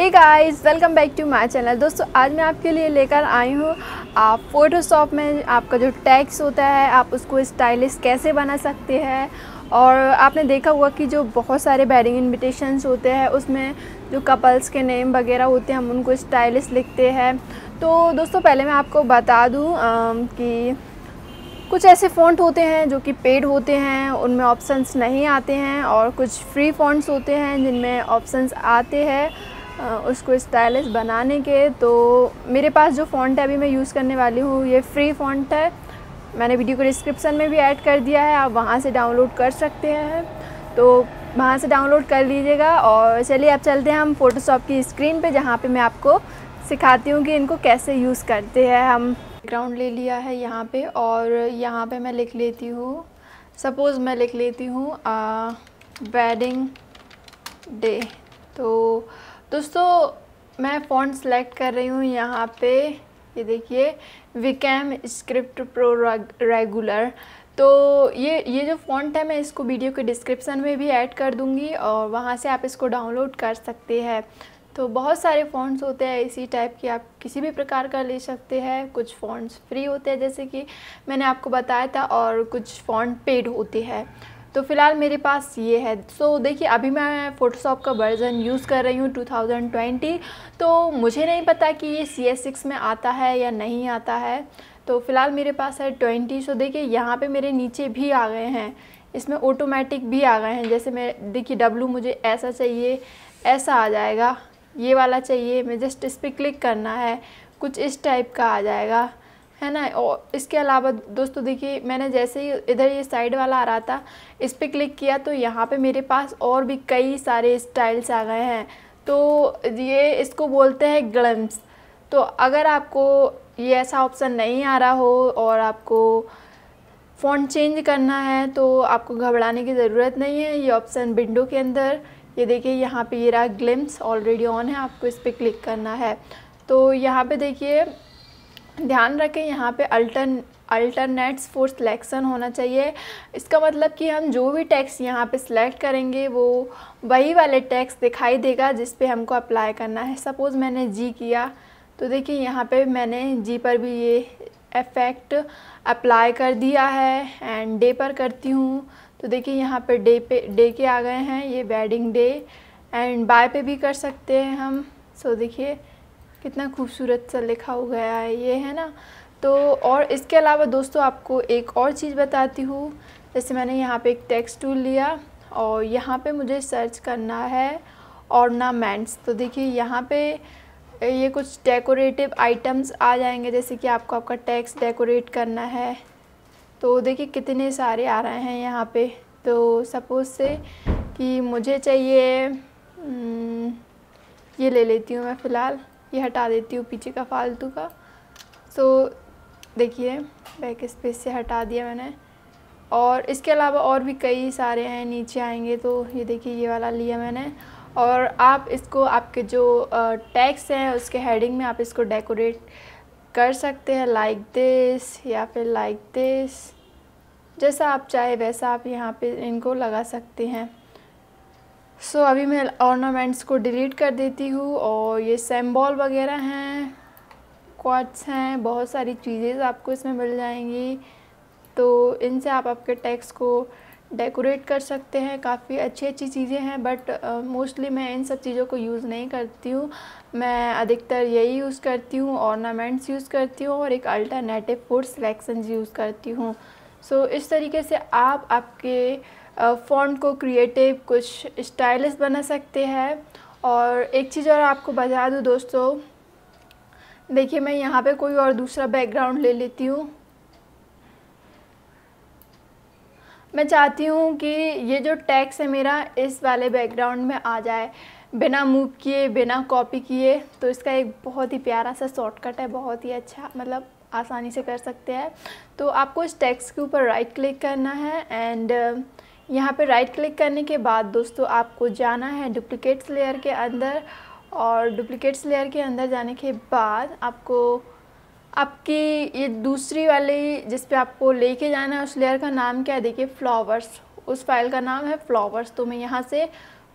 Hey guys welcome back to my channel दोस्तों, आज मैं आपके लिए लेकर आई हूँ, आप फ़ोटोशॉप में आपका जो टैक्स होता है, आप उसको स्टाइलिश कैसे बना सकते हैं? और आपने देखा होगा कि जो बहुत सारे वेडिंग इनविटेशंस होते हैं, उसमें जो कपल्स के नेम वगैरह होते हैं, हम उनको स्टाइलिश लिखते हैं। तो दोस्तों, पहले मैं आपको बता दूँ कि कुछ ऐसे फ़ॉन्ट होते हैं जो कि पेड होते हैं, उनमें ऑप्शंस नहीं आते हैं, और कुछ फ्री फ़ॉन्ट्स होते हैं जिनमें ऑप्शंस आते हैं। उसको स्टाइलिश बनाने के तो मेरे पास जो फ़ॉन्ट है, अभी मैं यूज़ करने वाली हूँ, ये फ्री फ़ॉन्ट है। मैंने वीडियो को डिस्क्रिप्शन में भी ऐड कर दिया है, आप वहाँ से डाउनलोड कर सकते हैं। तो वहाँ से डाउनलोड कर लीजिएगा और चलिए अब चलते हैं हम फ़ोटोशॉप की स्क्रीन पे, जहाँ पे मैं आपको सिखाती हूँ कि इनको कैसे यूज़ करते हैं। हम बैकग्राउंड ले लिया है यहाँ पे और यहाँ पे मैं लिख लेती हूँ। सपोज़ मैं लिख लेती हूँ वेडिंग डे तो दोस्तों, मैं फ़ॉन्ट सेलेक्ट कर रही हूँ यहाँ पे। ये देखिए विकैम स्क्रिप्ट प्रो रेगुलर तो ये ये जो फ़ॉन्ट है, मैं इसको वीडियो के डिस्क्रिप्शन में भी ऐड कर दूँगी और वहाँ से आप इसको डाउनलोड कर सकते हैं। तो बहुत सारे फ़ॉन्ट्स होते हैं इसी टाइप के, आप किसी भी प्रकार का ले सकते हैं। कुछ फ़ॉन्ट्स फ्री होते हैं, जैसे कि मैंने आपको बताया था और कुछ फ़ॉन्ट पेड होते हैं। तो फ़िलहाल मेरे पास ये है। सो so, देखिए अभी मैं फ़ोटोशॉप का वर्ज़न यूज़ कर रही हूँ 2020 तो मुझे नहीं पता कि ये सी एस सिक्स में आता है या नहीं आता है। तो फ़िलहाल मेरे पास है 20 सो देखिए यहाँ पे मेरे नीचे भी आ गए हैं। इसमें ऑटोमेटिक भी आ गए हैं। जैसे मैं देखिए डब्लू मुझे ऐसा चाहिए ऐसा आ जाएगा। ये वाला चाहिए मैं जस्ट इस पर क्लिक करना है। कुछ इस टाइप का आ जाएगा। है ना? और इसके अलावा दोस्तों देखिए, मैंने जैसे ही इधर ये साइड वाला आ रहा था, इस पर क्लिक किया तो यहाँ पे मेरे पास और भी कई सारे स्टाइल्स आ गए हैं। तो ये इसको बोलते हैं ग्लम्स तो अगर आपको ये ऐसा ऑप्शन नहीं आ रहा हो और आपको फ़ॉन्ट चेंज करना है तो आपको घबराने की ज़रूरत नहीं है। ये ऑप्शन विंडो के अंदर, ये देखिए यहाँ पे ये रहा ग्लिम्स ऑलरेडी ऑन है, आपको इस पर क्लिक करना है। तो यहाँ पे देखिए ध्यान रखें, यहाँ पे अल्टरन अल्टरनेट्स फॉर सिलेक्शन होना चाहिए। इसका मतलब कि हम जो भी टैक्स यहाँ पे सिलेक्ट करेंगे, वो वही वाले टैक्स दिखाई देगा जिस पे हमको अप्लाई करना है। सपोज़ मैंने जी किया तो देखिए यहाँ पे मैंने जी पर भी ये इफ़ेक्ट अप्लाई कर दिया है एंड डे पर करती हूँ। तो देखिए यहाँ पे डे पे डे के आ गए हैं, ये वेडिंग डे एंड बाय पे भी कर सकते हैं हम। सो देखिए कितना खूबसूरत सा लिखा हो गया है ये है ना? तो और इसके अलावा दोस्तों आपको एक और चीज़ बताती हूँ। जैसे मैंने यहाँ पे एक टेक्स्ट टूल लिया और यहाँ पे मुझे सर्च करना है ऑर्नामेंट्स तो देखिए यहाँ पे ये कुछ डेकोरेटिव आइटम्स आ जाएँगे जैसे कि आपको आपका टेक्स्ट डेकोरेट करना है। तो देखिए कितने सारे आ रहे हैं यहाँ पे। तो सपोज़ से कि मुझे चाहिए हम्म, ये ले लेती हूँ मैं फ़िलहाल। ये हटा देती हूँ पीछे का फालतू का। सो so, देखिए बैक स्पेस से हटा दिया मैंने। और इसके अलावा और भी कई सारे हैं नीचे आएँगे तो ये देखिए ये वाला लिया मैंने। और आप इसको आपके जो टैक्स हैं उसके हेडिंग में आप इसको डेकोरेट कर सकते हैं लाइक दिस या फिर लाइक दिस जैसा आप चाहे वैसा आप यहाँ पे इनको लगा सकते हैं। सो so, अभी मैं ऑर्नामेंट्स को डिलीट कर देती हूँ और ये सेम्बॉल वगैरह हैं क्वाड्स हैं बहुत सारी चीज़ें आपको इसमें मिल जाएँगी। तो इनसे आप आपके टेक्स्ट को डेकोरेट कर सकते हैं। काफ़ी अच्छी अच्छी चीज़ें हैं बट मोस्टली uh, मैं इन सब चीज़ों को यूज़ नहीं करती हूँ। मैं अधिकतर यही यूज़ करती हूँ ऑर्नामेंट्स यूज़ करती हूँ और एक अल्टरनेटिव फ़ूड सिलेक्शन यूज़ करती हूँ। सो so, इस तरीके से आप आपके फ़ॉन्ट को क्रिएटिव कुछ स्टाइलिश बना सकते हैं। और एक चीज़ और आपको बता दूँ दोस्तों देखिए मैं यहाँ पे कोई और दूसरा बैकग्राउंड ले लेती हूँ। मैं चाहती हूँ कि ये जो टैक्स है मेरा इस वाले बैकग्राउंड में आ जाए। बिना मूव किए, बिना कॉपी किए तो इसका एक बहुत ही प्यारा सा शॉर्टकट है, बहुत ही अच्छा मतलब आसानी से कर सकते हैं। तो आपको इस टैक्स के ऊपर राइट क्लिक करना है एंड यहाँ पे राइट क्लिक करने के बाद दोस्तों आपको जाना है डुप्लीकेट्स लेयर के अंदर और डुप्लीकेट्स लेयर के अंदर जाने के बाद आपको, आपकी ये दूसरी वाली जिस पे आपको लेके जाना है उस लेयर का नाम क्या है? देखिए फ्लावर्स उस फ़ाइल का नाम है फ्लावर्स तो मैं यहाँ से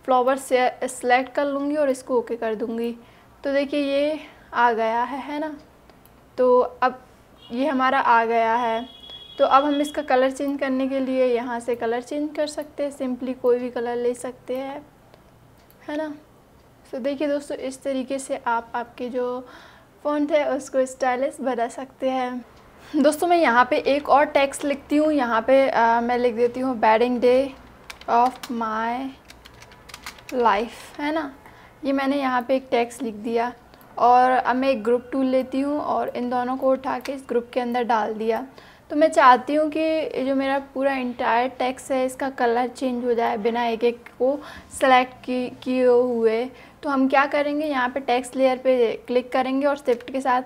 फ्लावर से सेलेक्ट कर लूँगी और इसको ओके कर दूँगी। तो देखिए ये आ गया है है ना? तो अब ये हमारा आ गया है। तो अब हम इसका कलर चेंज करने के लिए यहाँ से कलर चेंज कर सकते हैं सिंपली कोई भी कलर ले सकते हैं है ना? तो देखिए दोस्तों इस तरीके से आप आपके जो फ़ॉन्ट है उसको स्टाइलिश बना सकते हैं। दोस्तों मैं यहाँ पे एक और टेक्स्ट लिखती हूँ। यहाँ पे आ, मैं लिख देती हूँ wedding day of my life है ना? ये मैंने यहाँ पे एक टेक्स्ट लिख दिया और अब मैं एक ग्रुप टूल लेती हूँ और इन दोनों को उठा के इस ग्रुप के अंदर डाल दिया। तो मैं चाहती हूँ कि जो मेरा पूरा इंटायर टेक्स्ट है, इसका कलर चेंज हो जाए बिना एक एक को सेलेक्ट किए हुए। तो हम क्या करेंगे? यहाँ पे टेक्स्ट लेयर पे क्लिक करेंगे और शिफ्ट के साथ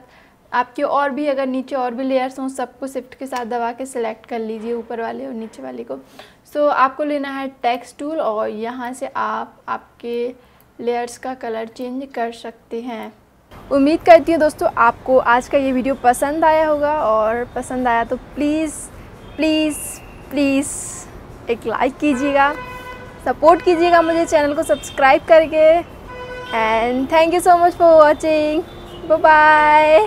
आपके और भी, अगर नीचे और भी लेयर्स हों, सबको शिफ्ट के साथ दबा के सिलेक्ट कर लीजिए, ऊपर वाले और नीचे वाले को। सो so, आपको लेना है टेक्स्ट टूल और यहाँ से आप आपके लेयर्स का कलर चेंज कर सकते हैं। उम्मीद करती हूँ दोस्तों आपको आज का ये वीडियो पसंद आया होगा और पसंद आया तो प्लीज़ प्लीज़ प्लीज़ एक लाइक कीजिएगा। सपोर्ट कीजिएगा मुझे चैनल को सब्सक्राइब करके। And thank you so much for watching bye